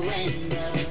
window.